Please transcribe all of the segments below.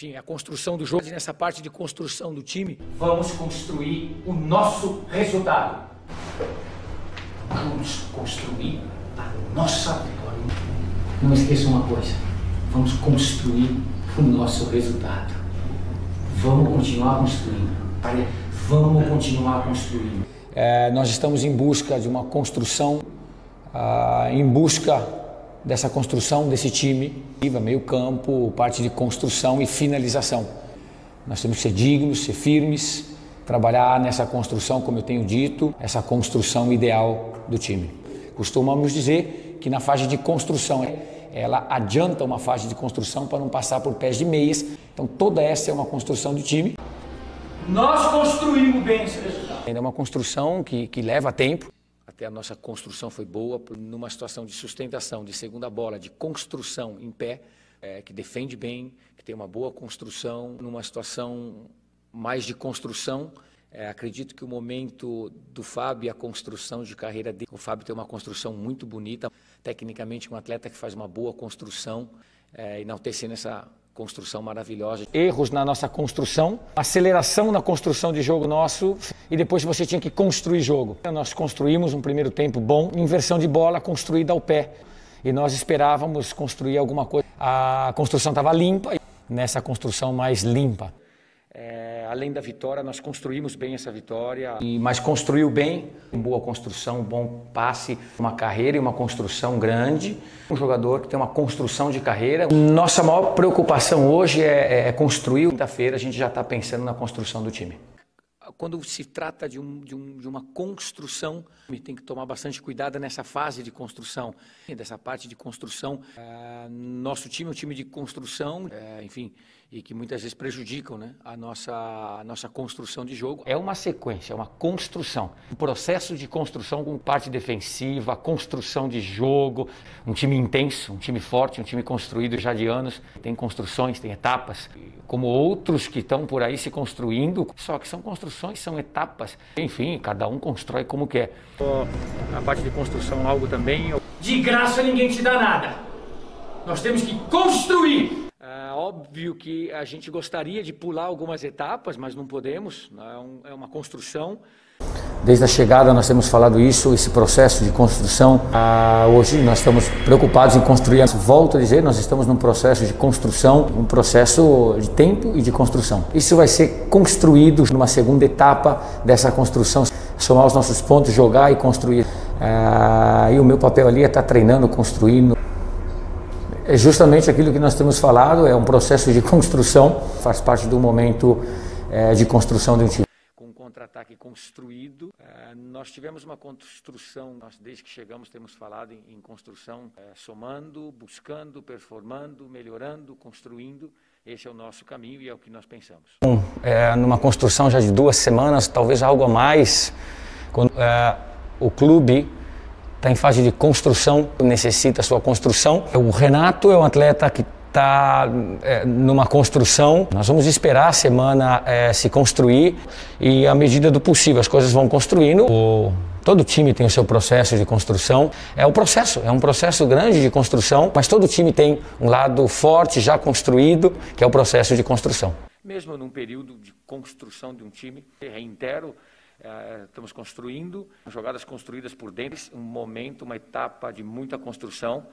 enfim, a construção do jogo, nessa parte de construção do time, vamos construir o nosso resultado. Vamos construir a nossa vitória. Não esqueça uma coisa, vamos construir o nosso resultado. Vamos continuar construindo. Vamos continuar construindo. É, nós estamos em busca de uma construção, ah, em busca dessa construção desse time, meio campo, parte de construção e finalização. Nós temos que ser dignos, ser firmes, trabalhar nessa construção, como eu tenho dito, essa construção ideal do time. Costumamos dizer que na fase de construção ela adianta uma fase de construção para não passar por pés de meias. Então toda essa é uma construção de time. Nós construímos bem esse resultado. É uma construção que, que leva tempo, até a nossa construção foi boa, numa situação de sustentação, de segunda bola, de construção em pé, é, que defende bem, que tem uma boa construção, numa situação mais de construção. É, acredito que o momento do Fábio e a construção de carreira dele, o Fábio tem uma construção muito bonita, tecnicamente um atleta que faz uma boa construção, é, enaltecendo essa construção maravilhosa. Erros na nossa construção, aceleração na construção de jogo nosso e depois você tinha que construir jogo. Nós construímos um primeiro tempo bom, inversão de bola construída ao pé. E nós esperávamos construir alguma coisa. A construção estava limpa, nessa construção mais limpa. É, além da vitória, nós construímos bem essa vitória, e, mas construiu bem, boa construção, bom passe, uma carreira e uma construção grande. Um jogador que tem uma construção de carreira. Nossa maior preocupação hoje é, é construir. Quinta-feira a gente já está pensando na construção do time quando se trata de, um, de, um, de, uma construção, tem que tomar bastante cuidado nessa fase de construção, dessa parte de construção. Uh, nosso time é um time de construção, uh, enfim, e que muitas vezes prejudicam né, a, nossa, a nossa construção de jogo. É uma sequência, é uma construção. Um processo de construção com parte defensiva, construção de jogo, um time intenso, um time forte, um time construído já de anos. Tem construções, tem etapas, como outros que estão por aí se construindo, só que são construções, são etapas. Enfim, cada um constrói como quer. A parte de construção, algo também. De graça ninguém te dá nada. Nós temos que construir óbvio que a gente gostaria de pular algumas etapas, mas não podemos, é, um, é uma construção. Desde a chegada nós temos falado isso, esse processo de construção. Ah, hoje nós estamos preocupados em construir. Volto a dizer, nós estamos num processo de construção, um processo de tempo e de construção. Isso vai ser construído numa segunda etapa dessa construção, somar os nossos pontos, jogar e construir. Ah, e o meu papel ali é estar treinando, construindo. É justamente aquilo que nós temos falado, é um processo de construção, faz parte do momento é, de construção de um time. Com um contra-ataque construído, é, nós tivemos uma construção, nós desde que chegamos temos falado em, em construção, é, somando, buscando, performando, melhorando, construindo. Esse é o nosso caminho e é o que nós pensamos. Bom, é, numa construção já de duas semanas, talvez algo a mais, quando é, o clube está em fase de construção, necessita sua construção. O Renato é um atleta que está é, numa construção. Nós vamos esperar a semana é, se construir e, à medida do possível, as coisas vão construindo. O, todo time tem o seu processo de construção. É o processo, é um processo grande de construção, mas todo time tem um lado forte já construído, que é o processo de construção. Mesmo num período de construção de um time, reitero, é, estamos construindo, jogadas construídas por dentro, um momento, uma etapa de muita construção,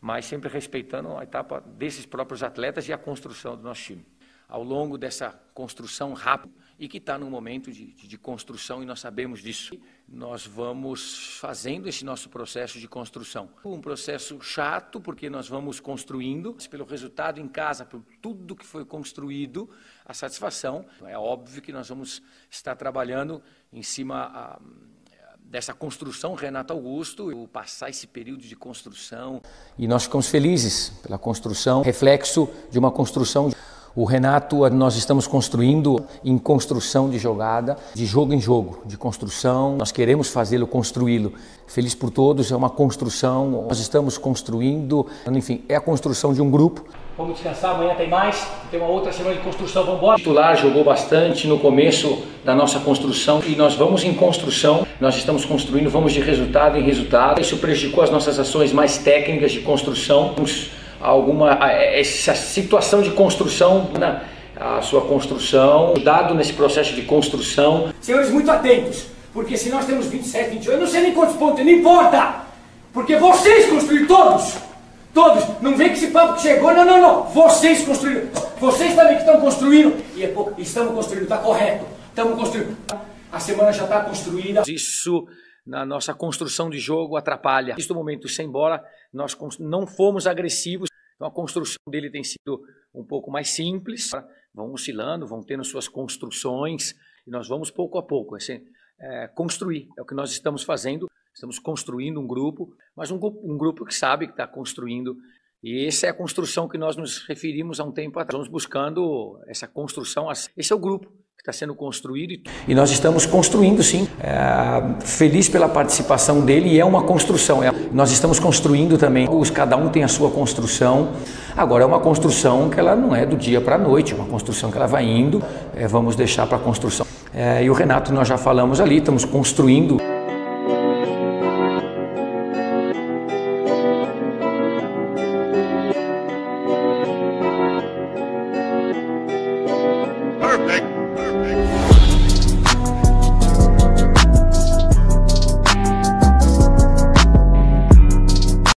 mas sempre respeitando a etapa desses próprios atletas e a construção do nosso time. Ao longo dessa construção rápida, e que está num momento de, de, de, construção, e nós sabemos disso. Nós vamos fazendo esse nosso processo de construção. Um processo chato, porque nós vamos construindo, pelo resultado em casa, por tudo que foi construído, a satisfação. É óbvio que nós vamos estar trabalhando em cima a, dessa construção Renato Augusto, passar esse período de construção. E nós ficamos felizes pela construção, reflexo de uma construção. O Renato, nós estamos construindo em construção de jogada, de jogo em jogo, de construção. Nós queremos fazê-lo, construí-lo. Feliz por todos, é uma construção. Nós estamos construindo, enfim, é a construção de um grupo. Vamos descansar, amanhã tem mais, tem uma outra semana de construção, vamos embora. O titular jogou bastante no começo da nossa construção e nós vamos em construção, nós estamos construindo, vamos de resultado em resultado. Isso prejudicou as nossas ações mais técnicas de construção. Vamos alguma essa situação de construção na a sua construção, dado nesse processo de construção. Senhores, muito atentos, porque se nós temos 27, 28, eu não sei nem quantos pontos, não importa, porque vocês construíram todos, todos, não vem que esse papo que chegou, não, não, não, vocês construíram, vocês também que estão construindo, e é, estamos construindo, está correto, estamos construindo, a semana já está construída. Isso na nossa construção de jogo atrapalha. Neste momento, sem bola, nós não fomos agressivos, então a construção dele tem sido um pouco mais simples, vão oscilando, vão tendo suas construções, e nós vamos pouco a pouco assim, é, construir, é o que nós estamos fazendo, estamos construindo um grupo, mas um, um grupo que sabe que está construindo, e essa é a construção que nós nos referimos há um tempo atrás, estamos buscando essa construção, esse é o grupo, está sendo construído. E nós estamos construindo, sim. É, feliz pela participação dele e é uma construção. É, nós estamos construindo também. Cada um tem a sua construção. Agora é uma construção que ela não é do dia para a noite, é uma construção que ela vai indo. É, vamos deixar para a construção. É, e o Renato nós já falamos ali, estamos construindo.